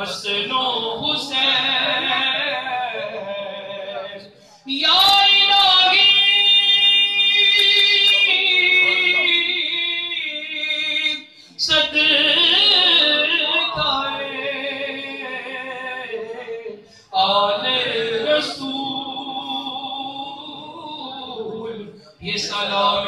حسن و حسین. یا الہی صدقہ آل رسول. یہ سلام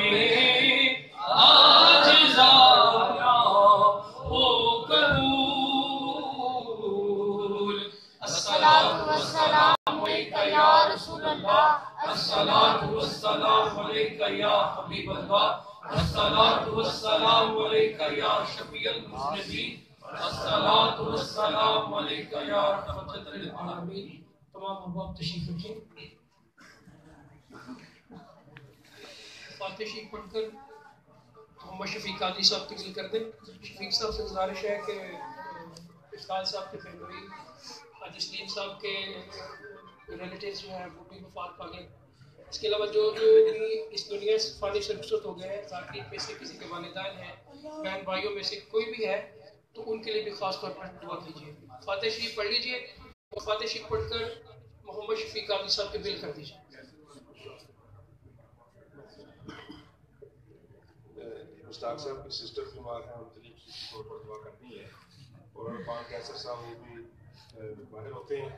الصلاة والسلام الصلاة والسلام الصلاة والسلام تمام تشریف رکھیں. فاتح پڑھ کر محمد شفیق قادری صاحب تقریر کر دیں. شفیق صاحب سے گزارش ہے کہ افطال صاحب کے فیملی، حاجی سلیم صاحب کے ریلیٹیوز جو ہیں، وہ بھی وفات پا گئے. اس کے علاوہ جو جو بھی اس دنیا سے فانی سے رخصت ہو گئے ہیں ذاکرین میں سے کسی کے والدین ہیں، بہن بھائیوں میں سے کوئی بھی ہے، تو ان کے لیے بھی خاص طور پر دعا کیجیے۔ فاتح شریف پڑھ لیجیے اور فاتح شریف پڑھ کر محمد شفیق قادری صاحب کے بل کر دیجیے۔ مشتاق صاحب کی سسٹر بیمار ہیں، ان کے لیے خصوصی طور پر دعا کرنی ہے۔ اور عرفان کیسر صاحب وہ بھی باہر ہوتے ہیں۔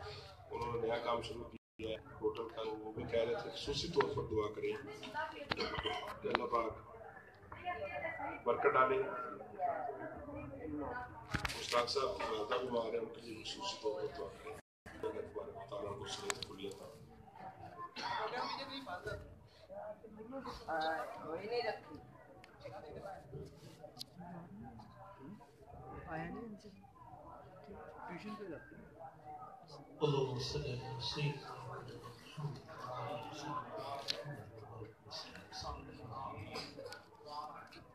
انہوں نے نیا کام شروع کیا۔ ہوٹل کا وہ بھی کہہ رہے تھے خصوصی طور پر دعا کریں۔ کہ اللہ پاک برکت ڈالے۔ مشتاق صاحب کی والدہ بیمار ہیں ان کے لیے خصوصی طور پر دعا کریں۔ اللہ تبارک تعالیٰ کو صحت ان سے؟ ٹیوشن پہ ہیں۔ اللهم صل على سيدنا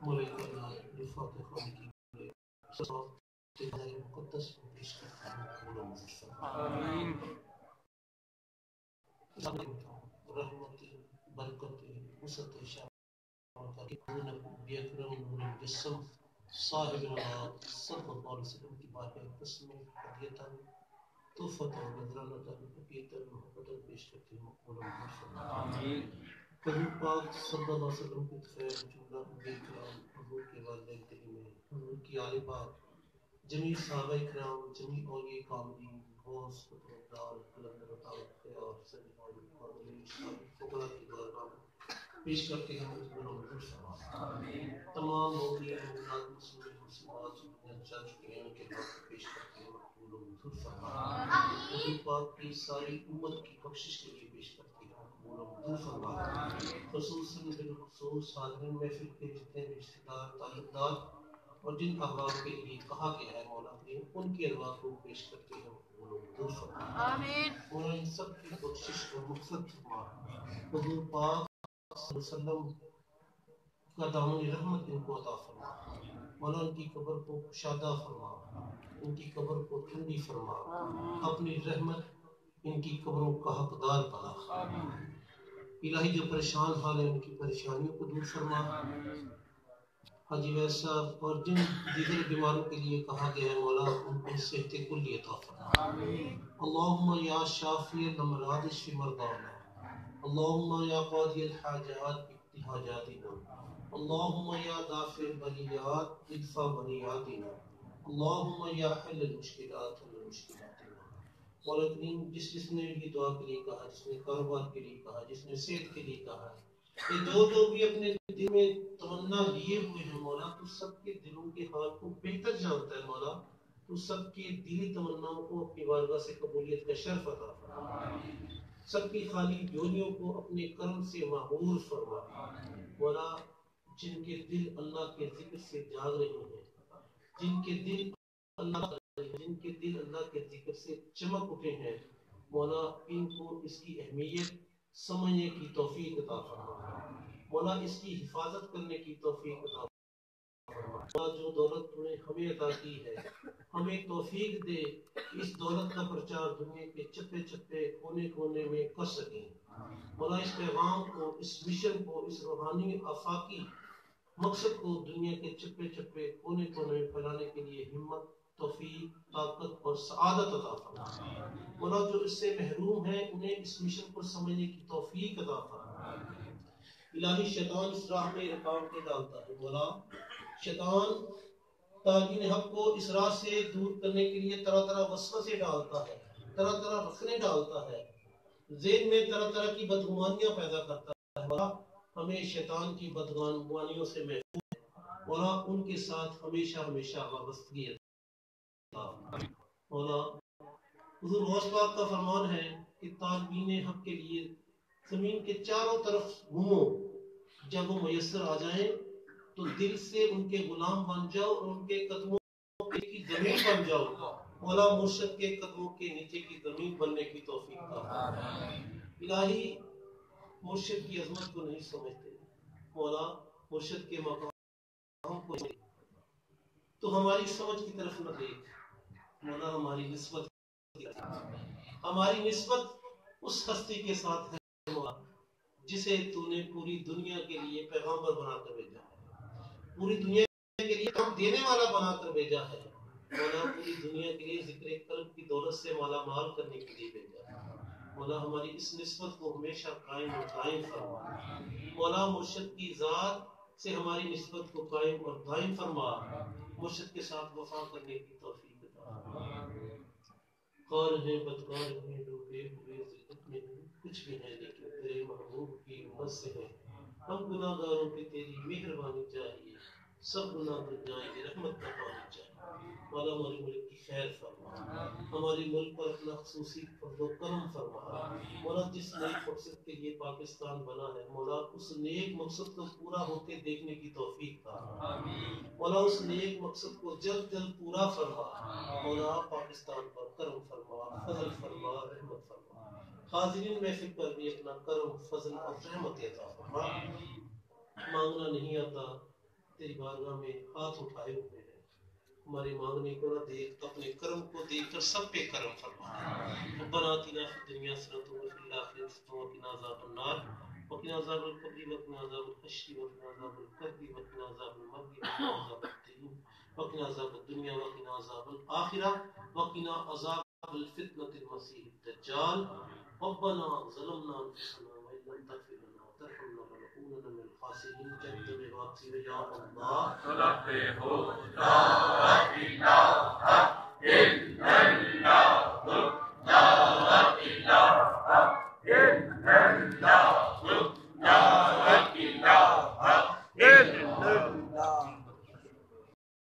وليك أنا لفاق إخوانك وصلاة الله المقدس بإشكال ولو آمين رحمته بركته وسط شعبك إنكم بيكرمون الجسم صاحب الغاد صلى الله عليه وسلم کی بات ہے اس حدیتا تحفت بدرانتا پیتا محبت پیش کرتے ہیں مقبول آمین. پاک صلی اللہ علیہ وسلم خیر جملہ کرام حضور کے کریم حضور کی آل پاک جمیع صحابہ کرام جمیع اولیاء کاملین غوث قطبدار قلندر طارق اور فقراء کی بارگاہ میں پیش کرتے ہیں مجبور و مجبور فرما تمام موقعی موجودات مسلمین مسلمات چل چکے ہیں ان کے بعد پیش کرتے ہیں مقبول و منظور فرما نبی پاک کی ساری امت کی بخشش کے لیے پیش کرتے ہیں۔ خصوصاً بالخصوص حاضرین محفل کے جتنے بھی رشتہ دار تعلقدار اور جن احباب کے لیے کہا گیا ہے مولا کریم ان کی ارواح کو پیش کرتے ہیں مقبول و منظور فرما آمین۔ مولا ان سب کی بخشش اور مغفرت فرما حضور پاک صلی اللہ علیہ وسلم کا دامن رحمت ان کو عطا فرما مولا ان کی قبر کو کشادہ فرما ان کی قبر کو ٹھنڈی فرما اپنی رحمت ان کی قبروں کا حقدار بنا الہی جو پریشان حال ہے، ان کی پریشانیوں کو دور فرما۔ حاجی ویس صاحب، اور جن دیگر بیماروں کے لیے کہا گیا ہے، مولا ان کو صحت کلی عطا فرما۔ اللهم یا شافی الامراض اشف مرضانا۔ اللهم یا قاضی الحاجات احتجاجاتنا اللهم یا دافع البلیات ادفع بلیاتنا اللهم یا حل المشکلات حل المشکلاتنا جس جس نے یہ دعا کے لیے کہا، جس نے کاروبار کے لیے کہا، جس نے صحت کے لیے کہا، یہ جو جو بھی اپنے دل میں تمنا لیے ہوئے ہیں مولا۔ تو سب کے دلوں کے حال کو بہتر جانتا ہے مولا۔ تو سب کی دلی تمناؤں کو اپنی بارگاہ سے قبولیت کا شرف عطا فرما۔ سب کی خالی جولیوں کو اپنے کرم سے معمور فرما۔ مولا، جن کے دل اللہ کے ذکر سے جاگ رہے ہیں، جن کے دل اللہ جن کے دل اللہ کے ذکر سے چمک اٹھے ہیں۔ مولا ان کو اس کی اہمیت سمجھنے کی توفیق عطا فرما مولا اس کی حفاظت کرنے کی توفیق عطا فرما جو دولت تو نے ہمیں عطا کی ہے، ہمیں توفیق دے، اس دولت کا پرچار دنیا کے چپے چپے کونے کونے میں کر سکیں۔ مولا اس پیغام کو، اس مشن کو، اس روحانی آفاقی مقصد کو دنیا کے چپے چپے کونے کونے میں پھیلانے کے لیے ہمت توفیق طاقت اور سعادت عطا فرما۔ مولا جو اس سے محروم ہیں انہیں اس مشن کو سمجھنے کی توفیق عطا فرما۔ الہی شیطان اس راہ میں رکاوٹیں ڈالتا ہے۔ مولا شیطان تعلیم حق کو اس راہ سے دور کرنے کے لیے طرح طرح وسوسے ڈالتا ہے طرح طرح رکھنے ڈالتا ہے۔ ذہن میں طرح طرح کی بدگمانیاں پیدا کرتا ہے۔ مولا ہمیں شیطان کی بدگمانیوں سے محفوظ مولا ان کے ساتھ ہمیشہ ہمیشہ وابستگی مولا، حضور غوث پاک کا فرمان ہے کہ طالبین حق کے لیے زمین کے چاروں طرف گھومو۔ جب وہ میسر آ جائیں تو دل سے ان کے غلام بن جاؤ اور ان کے قدموں کی زمین بن جاؤ۔ مولا مرشد کے قدموں کے نیچے کی زمین بننے کی توفیق کا۔ الہی، مرشد کی عظمت کو نہیں سمجھتے۔ مولا، مرشد کے مقام کو تو ہماری سمجھ کی طرف نہ دیکھ۔ مولا ہماری نسبت ہماری نسبت اس ہستی کے ساتھ ہے جسے تو نے پوری دنیا کے لیے پیغامبر بنا کر بھیجا ہے۔ پوری دنیا کے لیے کام دینے والا بنا کر بھیجا ہے۔ مولا پوری دنیا کے لیے ذکر قلب کی دولت سے مالا مال کرنے کے لیے بھیجا ہے۔ مولا ہماری اس نسبت کو ہمیشہ قائم اور قائم فرما۔ مولا مرشد کی ذات سے ہماری نسبت کو قائم اور دائم فرما۔ مرشد کے ساتھ وفا کرنے کی توفیق۔ قال ہے، بدکار ہیں ڈوبے ہوئے ذلت میں کچھ بھی ہے لیکن تیرے محبوب کی امت سے ہے۔ ہم گناہ گاروں کی تیری مہربانی چاہیے سب گناہ کر جائیں گے رحمت کا پانی چاہیے مولا ہمارے ملک کی خیر فرما۔ ہمارے ملک پر اپنا خصوصی فضل و کرم فرما۔ مولا، جس نیک مقصد کے لیے پاکستان بنا ہے، مولا، اس نیک مقصد کو پورا ہوتے دیکھنے کی توفیق کا مولا، اس نیک مقصد کو جلد جلد پورا فرما۔ مولا، پاکستان پر کرم فرما، فضل فرما، رحمت فرما۔ حاضرین محفل پر بھی اپنا کرم، فضل اور رحمت عطا فرما۔ مانگنا نہیں آتا۔ تیری بارگاہ میں ہاتھ اٹھائے ہوئے ہیں۔ ہمارے مانگنے کو نہ دیکھ اپنے کرم کو دیکھ کر سب پہ کرم فرما۔ ربنا آتنا فی الدنیا حسنۃ وفی الآخرۃ حسنۃ وقنا عذاب النار۔ وقنا عذاب القبر، وقنا عذاب الحشر، وقنا عذاب القبر وقنا عذاب المرض وقنا عذاب الدين وقنا عذاب الدنيا وقنا عذاب الآخرة وقنا عذاب الفتنة المسيح الدجال۔ ربنا ظلمنا أنفسنا وإن لم تغفر لنا